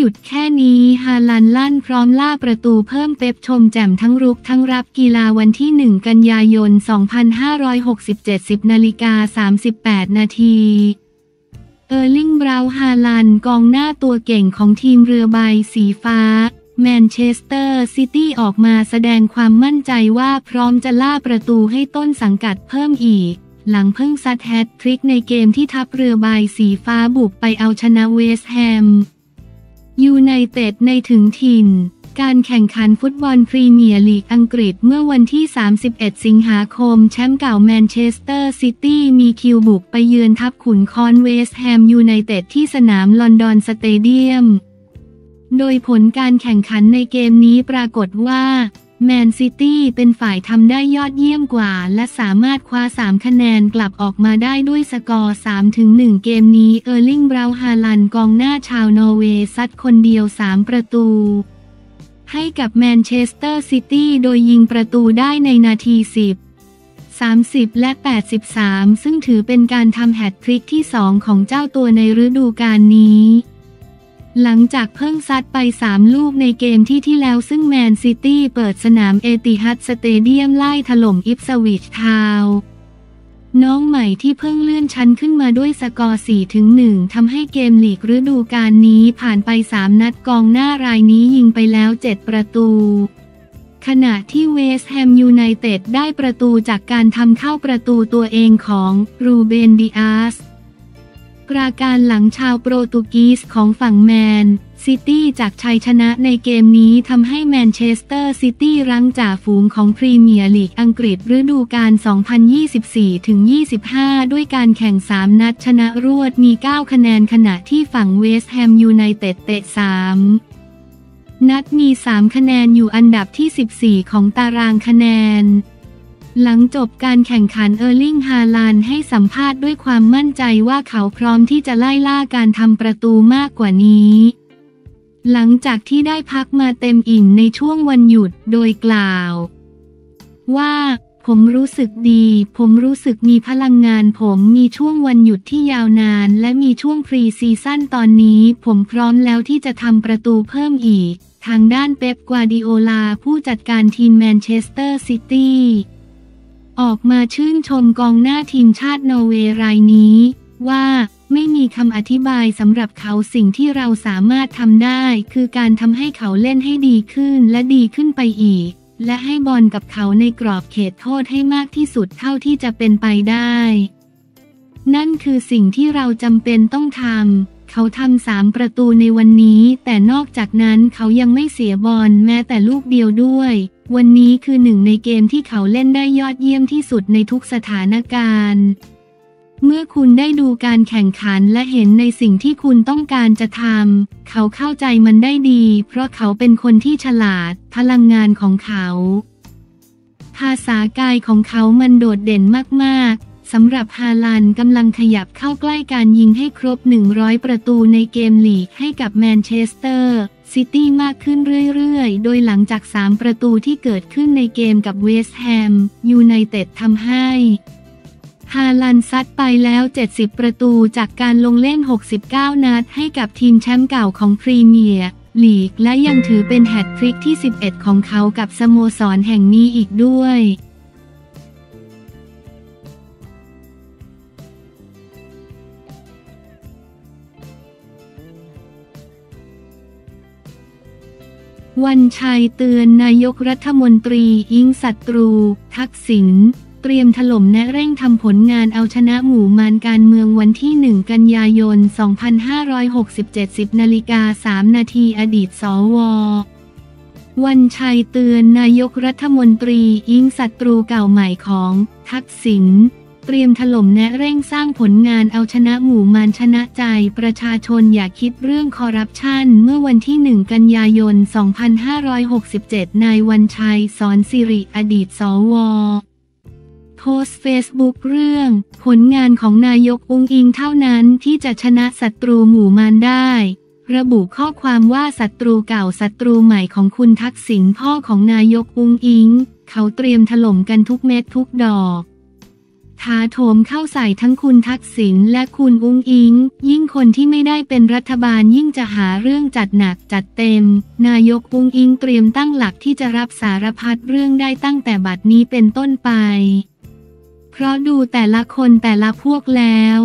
หยุดแค่นี้ฮาลันด์ลั่นพร้อมล่าประตูเพิ่มเป๊ปชมแจ่มทั้งรุกทั้งรับกีฬาวันที่ 1 กันยายน 2567 10นาฬิกา38 นาทีเออร์ลิงเบราต์ฮาลันด์กองหน้าตัวเก่งของทีมเรือใบสีฟ้า แมนเชสเตอร์ซิตี้ออกมาแสดงความมั่นใจว่าพร้อมจะล่าประตูให้ต้นสังกัดเพิ่มอีก หลังเพิ่งซัดแฮตทริกในเกมที่ทัพเรือใบสีฟ้าบุกไปเอาชนะเวสต์แฮม ยูไนเต็ดในถึงถิ่น การแข่งขันฟุตบอลพรีเมียร์ลีกอังกฤษเมื่อวันที่ 31 สิงหาคม แชมป์เก่าแมนเชสเตอร์ซิตี้มีคิวบุกไปเยือนทัพขุนค้อนเวสต์แฮมยูไนเต็ดที่สนามลอนดอนสเตเดียม โดยผลการแข่งขันในเกมนี้ปรากฏว่า แมนซิตี้เป็นฝ่ายทำได้ยอดเยี่ยมกว่า และสามารถคว้า 3 คะแนนกลับออกมาได้ด้วยสกอร์ 3-1 เกมนี้เออร์ลิงเบราต์ฮาลันด์กองหน้าชาวนอร์เวย์ซัดคนเดียว 3 ประตู ให้กับแมนเชสเตอร์ซิตี้โดยยิงประตูได้ในนาที 10 30 และ 83 ซึ่งถือเป็นการทำแฮตทริกที่ 2 ของเจ้าตัวในฤดูกาลนี้ หลังจากเพิ่งซัดไป 3 ลูกในเกมที่ที่แล้วซึ่งแมนซิตี้เปิดสนามเอติฮัดสเตเดียมไล่ถล่มอิปสวิชทาวน์น้องใหม่ที่เพิ่งเลื่อนชั้นขึ้นมาด้วยสกอร์4-1ทำให้เกมลีกฤดูกาลนี้ผ่านไป 3 นัดกองหน้ารายนี้ยิงไปแล้ว 7 ประตู ขณะที่เวสต์แฮมยูไนเต็ดได้ประตูจากการทำเข้าประตูตัวเองของรูเบนดิอาส ปราการหลังชาวโปรตุกีสของฝั่งแมนซิตี้จากชัยชนะในเกมนี้ทำให้แมนเชสเตอร์ซิตี้รั้งจ่าฝูงของพรีเมียร์ลีกอังกฤษฤดูกาล 2024-25 ด้วยการแข่ง 3 นัดชนะรวดมี 9 คะแนนขณะที่ฝั่งเวสต์แฮมยูไนเต็ดเตะ 3 นัดมี 3 คะแนนอยู่อันดับที่ 14 ของตารางคะแนน หลังจบการแข่งขันเออร์ลิง ฮาลันด์ให้สัมภาษณ์ด้วยความมั่นใจว่าเขาพร้อมที่จะไล่ล่าการทำประตูมากกว่านี้ หลังจากที่ได้พักมาเต็มอิ่มในช่วงวันหยุดโดยกล่าว ว่า ผมรู้สึกดี ผมรู้สึกมีพลังงาน ผมมีช่วงวันหยุดที่ยาวนาน และมีช่วงพรีซีซั่นตอนนี้ ผมพร้อมแล้วที่จะทำประตูเพิ่มอีก ทางด้านเป๊ป กวาร์ดิโอลา ผู้จัดการทีมแมนเชสเตอร์ซิตี้ ออกมาชื่นชมกองหน้าทีมชาตินอร์เวย์รายนี้ ว่าไม่มีคำอธิบายสำหรับเขาสิ่งที่เราสามารถทำได้ คือการทำให้เขาเล่นให้ดีขึ้นและดีขึ้นไปอีก และให้บอลกับเขาในกรอบเขตโทษให้มากที่สุดเท่าที่จะเป็นไปได้ นั่นคือสิ่งที่เราจำเป็นต้องทำเขาทำสามประตูในวันนี้ แต่นอกจากนั้นเขายังไม่เสียบอลแม้แต่ลูกเดียวด้วย วันนี้คือหนึ่งในเกมที่เขาเล่นได้ยอดเยี่ยมที่สุดในทุกสถานการณ์ เมื่อคุณได้ดูการแข่งขันและเห็นในสิ่งที่คุณต้องการจะทำ เขาเข้าใจมันได้ดี เพราะเขาเป็นคนที่ฉลาด พลังงานของเขา ภาษากายของเขามันโดดเด่นมากๆ สำหรับฮาลันด์กำลังขยับเข้าใกล้การยิงให้ครบ 100 ประตูในเกมลีกให้กับแมนเชสเตอร์ซิตี้มากขึ้นเรื่อยๆ โดยหลังจาก 3 ประตูที่เกิดขึ้นในเกมกับเวสต์แฮมยูไนเต็ดทำให้ฮาลันด์ซัดไปแล้ว 70 ประตูจากการลงเล่น 69 นัดให้กับทีมแชมป์เก่าของพรีเมียร์ลีกและยังถือเป็นแฮตทริกที่ 11 ของเขากับสโมสรแห่งนี้อีกด้วย วันชัยเตือนนายกรัฐมนตรียิงศัตรู ทักษิณเตรียมถล่มและเร่งทำผลงานเอาชนะหมู่มารการเมืองวันที่ 1 กันยายน 2567 10นาฬิกา3นาทีอดีตสว วันชัยเตือนนายกรัฐมนตรียิงศัตรูเก่าใหม่ของ ทักษิณ เตรียมถล่มและเร่งสร้างผลงานเอาชนะหมู่มารชนะใจ ประชาชนอย่าคิดเรื่องคอร์รัปชันเมื่อวันที่ 1 กันยายน 2567 นายวันชัย สอนสิริอดีตสวโพสต์เฟซบุ๊กเรื่อง ผลงานของนายกอุ้งอิงเท่านั้นที่จะชนะศัตรูหมู่มารได้ ระบุข้อความว่าศัตรูเก่าศัตรูใหม่ของคุณทักษิณพ่อของนายกอุงอิง เขาเตรียมถล่มกันทุกเม็ดทุกดอก ท้าโถมเข้าใส่ทั้งคุณทักษิณและคุณอุ้งอิง ยิ่งคนที่ไม่ได้เป็นรัฐบาลยิ่งจะหาเรื่องจัดหนักจัดเต็ม นายกอุ้งอิงเตรียมตั้งหลักที่จะรับสารพัดเรื่องได้ตั้งแต่บัดนี้เป็นต้นไป เพราะดูแต่ละคนแต่ละพวกแล้ว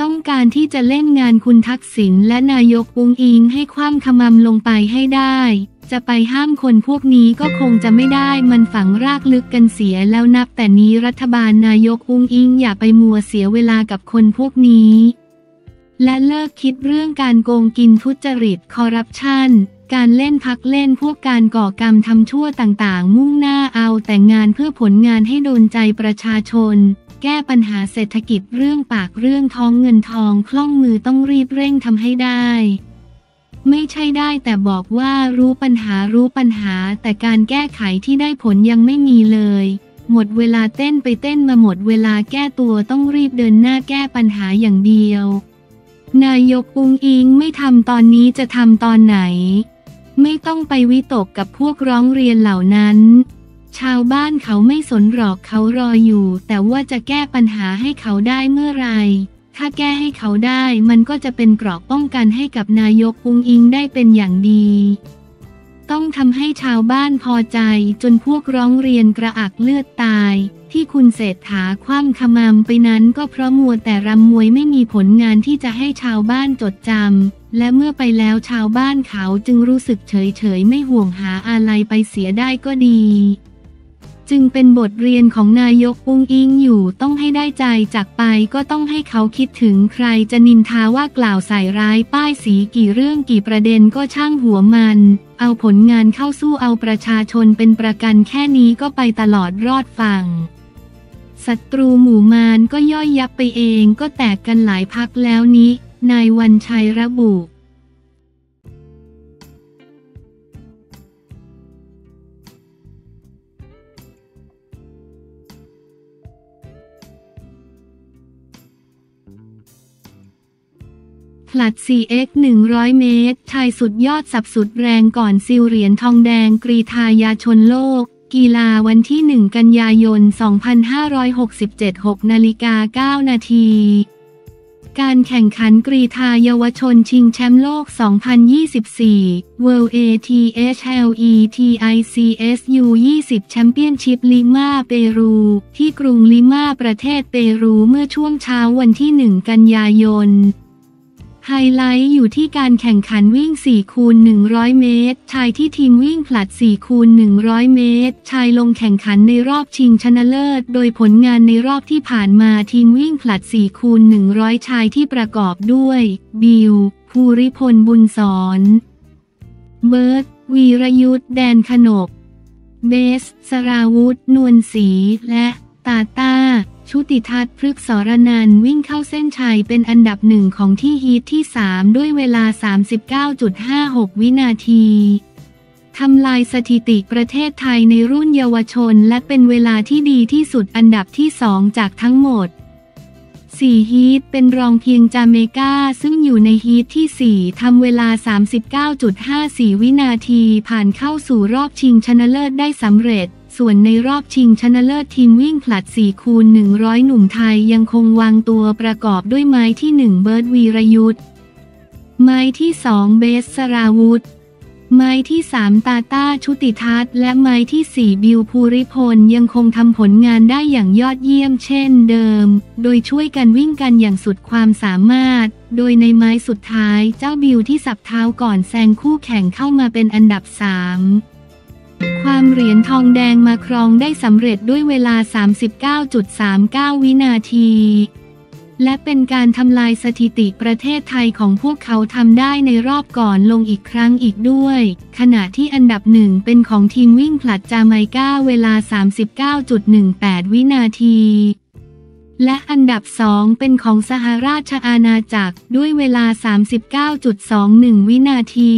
ต้องการที่จะเล่นงานคุณทักษิณและนายกอุ้งอิงให้คว่ำขมำลงไปให้ได้ จะไปห้ามคนพวกนี้ก็คงจะไม่ได้มันฝังรากลึกกันเสียแล้วนับแต่นี้รัฐบาลนายกอุ้งอิงอย่าไปมัวเสียเวลากับคนพวกนี้ และเลิกคิดเรื่องการโกงกินทุจริตคอร์รัปชันการเล่นพักเล่นพวกการก่อกรรมทำชั่วต่างๆ มุ่งหน้าเอาแต่งานเพื่อผลงานให้โดนใจประชาชน แก้ปัญหาเศรษฐกิจเรื่องปากเรื่องท้องเงินทองคล่องมือต้องรีบเร่งทำให้ได้ ไม่ใช่ได้แต่บอกว่ารู้ปัญหารู้ปัญหา แต่การแก้ไขที่ได้ผลยังไม่มีเลย หมดเวลาเต้นไปเต้นมาหมดเวลาแก้ตัวต้องรีบเดินหน้าแก้ปัญหาอย่างเดียว นายกอุงอิงไม่ทำตอนนี้จะทำตอนไหน ไม่ต้องไปวิตกกับพวกร้องเรียนเหล่านั้น ชาวบ้านเขาไม่สนหรอกเขารออยู่ แต่ว่าจะแก้ปัญหาให้เขาได้เมื่อไหร่ ถ้าแก้ให้เขาได้มันก็จะเป็นเกราะป้องกันให้กับนายกอุงอิงได้เป็นอย่างดี ต้องทำให้ชาวบ้านพอใจจนพวกร้องเรียนกระอักเลือดตาย ที่คุณเศรษฐาคว่ำขมำไปนั้นก็เพราะมัวแต่รำมวยไม่มีผลงานที่จะให้ชาวบ้านจดจำและเมื่อไปแล้วชาวบ้านเขาจึงรู้สึกเฉยเฉยไม่ห่วงหาอะไรไปเสียได้ก็ดี จึงเป็นบทเรียนของนายกอุ้งอิงอยู่ต้องให้ได้ใจจากไปก็ต้องให้เขาคิดถึงใครจะนินทาว่ากล่าวใส่ร้ายป้ายสีกี่เรื่องกี่ประเด็นก็ช่างหัวมัน เอาผลงานเข้าสู้เอาประชาชนเป็นประกันแค่นี้ก็ไปตลอดรอดฝั่งศัตรูหมู่มารก็ย่อยยับไปเองก็แตกกันหลายพักแล้วนี้ นายวันชัยระบุ ผลัด 4x 100 เมตร ชายสุดยอดสับสุดแรงก่อนซิลเหรียญทองแดงกรีธายาชนโลก กีฬาวันที่ 1 กันยายน 2567 6นาฬิกา9นาทีการแข่งขันกรีธาเยาวชนชิงแชมป์โลก 2024 World ATHLETICSU 20 Championship ลิมาเปรู ที่กรุงลิมาประเทศเปรูเมื่อช่วงเช้าวันที่ 1 กันยายน ไฮไลท์อยู่ที่การแข่งขันวิ่ง 4 คูณ 100 เมตร ชายที่ทีมวิ่งผลัด 4 คูณ 100 เมตร ชายลงแข่งขันในรอบชิงชนะเลิศ โดยผลงานในรอบที่ผ่านมาทีมวิ่งผลัด 4 คูณ 100 ชายที่ประกอบด้วย บิลภูริพลบุญสอนเบิร์ตวีรยุทธ์แดนขนบ เบส สราวุธ นวลศรี และตาตา ชุติทัศน์พฤกษรนันวิ่งเข้าเส้นชัยเป็นอันดับหนึ่งของที่ฮีทที่ 3 ด้วยเวลา 39.56 วินาทีทำลายสถิติประเทศไทยในรุ่นเยาวชน และเป็นเวลาที่ดีที่สุดอันดับที่สองจากทั้งหมด 4 ฮีทเป็นรองเพียงจาเมกาซึ่งอยู่ในฮีทที่ 4 ทำเวลา 39.54 วินาทีผ่านเข้าสู่รอบชิงชนะเลิศได้สำเร็จ ส่วนในรอบชิงชนะเลิศทีมวิ่งผลัด 4 คูณ 100 หนุ่มไทยยังคงวางตัวประกอบด้วยไม้ที่ 1 เบิร์ดวีรยุทธ์ไม้ที่ 2 เบสสราวุธ ไม้ที่ 3 ตาต้าชุติทัศน์และไม้ที่ 4 บิวภูริพลยังคงทำผลงานได้อย่างยอดเยี่ยมเช่นเดิม โดยช่วยกันวิ่งกันอย่างสุดความสามารถ โดยในไม้สุดท้ายเจ้าบิวที่สับเท้าก่อนแซงคู่แข่งเข้ามาเป็นอันดับ 3 ความเหรียญทองแดงมาครองได้สำเร็จด้วยเวลา 39.39 วินาที และเป็นการทำลายสถิติประเทศไทยของพวกเขาทำได้ในรอบก่อนลงอีกครั้งอีกด้วย ขณะที่อันดับหนึ่งเป็นของทีมวิ่งผลัดจาไมกาเวลา 39.18 วินาทีและอันดับสองเป็นของสหราชอาณาจักรด้วยเวลา 39.21 วินาที